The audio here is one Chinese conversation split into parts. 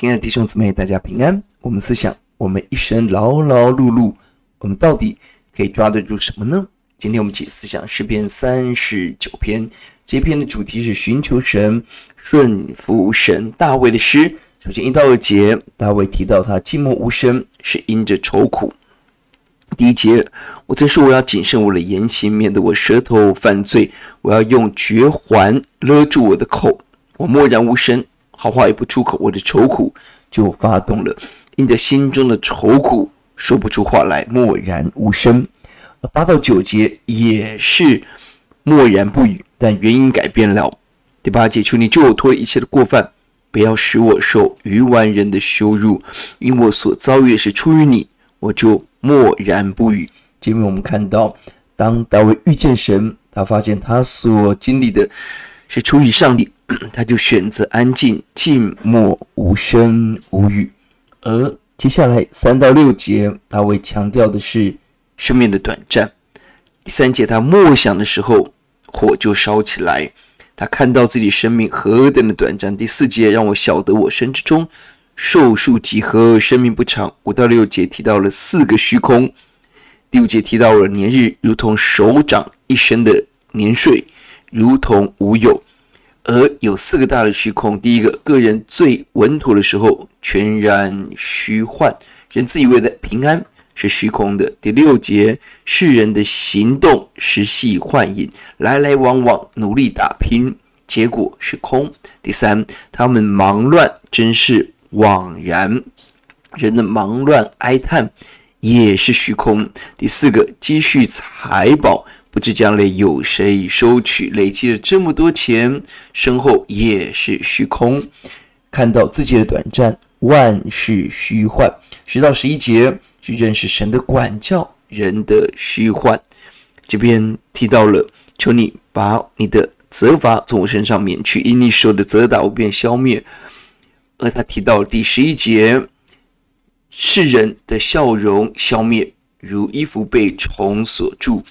亲爱的弟兄姊妹，大家平安。我们思想，我们一生劳劳碌碌，我们到底可以抓得住什么呢？今天我们起思想诗篇三十九篇，这篇的主题是寻求神、顺服神。大卫的诗，首先一到二节，大卫提到他寂寞无声，是因着愁苦。第一节，我曾说我要谨慎我的言行，免得我舌头犯罪。我要用绝环勒住我的口，我默然无声。好话也不出口，我的愁苦就发动了，因着心中的愁苦说不出话来，默然无声。八到九节也是默然不语，但原因改变了。第八节，求你救我脱一切的过犯，不要使我受愚顽人的羞辱，因我所遭遇的是出于你，我就默然不语。前面我们看到，当大卫遇见神，他发现他所经历的是出于上帝。他就选择安静、静默、无声无语。而接下来三到六节，大卫强调的是生命的短暂。第三节，他默想的时候，火就烧起来。他看到自己生命何等的短暂。第四节，让我晓得我身之中寿数几何，生命不长。五到六节提到了四个虚空。第五节提到了年日如同手掌一生的年岁，如同无有。而有四个大的虚空。第一个，个人最稳妥的时候，全然虚幻，人自以为的平安是虚空的。第六节，世人的行动是系幻影，来来往往，努力打拼，结果是空。第三，他们忙乱，真是枉然，人的忙乱哀叹也是虚空。第四个，积蓄财宝。不知将来有谁收取？累积了这么多钱，身后也是虚空。看到自己的短暂，万事虚幻。十到十一节去认识神的管教，人的虚幻。这边提到了，求你把你的责罚从我身上免去，因你手的责打我便消灭。而他提到第十一节，世人的笑容消灭，如衣服被虫所住。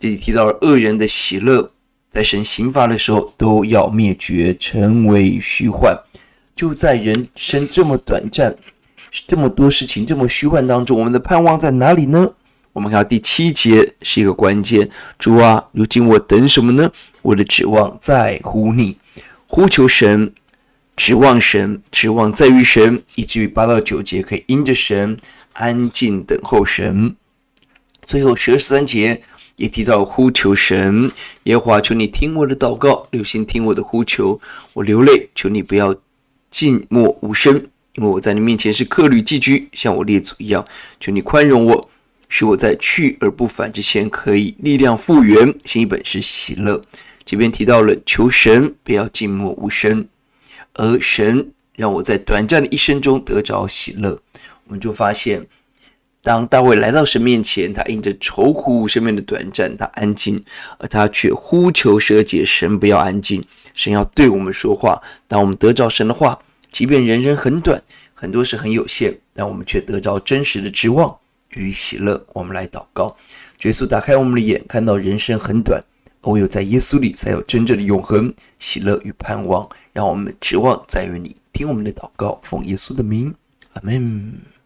这里提到了恶人的喜乐，在神刑罚的时候都要灭绝，成为虚幻。就在人生这么短暂、这么多事情、这么虚幻当中，我们的盼望在哪里呢？我们看到第七节是一个关键。主啊，如今我等什么呢？我的指望在乎你，呼求神，指望神，指望在于神，以至于八到九节可以因着神安静等候神。最后十二十三节。也提到呼求神，耶和华，求你听我的祷告，留心听我的呼求。我流泪，求你不要静默无声，因为我在你面前是客旅寄居，像我列祖一样。求你宽容我，使我在去而不返之前可以力量复原，新一本是喜乐。这边提到了求神不要静默无声，而神让我在短暂的一生中得着喜乐。我们就发现。当大卫来到神面前，他因着愁苦生命的短暂，他安静，而他却呼求蛇解。神不要安静，神要对我们说话。当我们得着神的话，即便人生很短，很多事很有限，但我们却得着真实的指望与喜乐。我们来祷告，耶稣打开我们的眼，看到人生很短，唯有在耶稣里才有真正的永恒喜乐与盼望。让我们指望在于你，听我们的祷告，奉耶稣的名，阿门。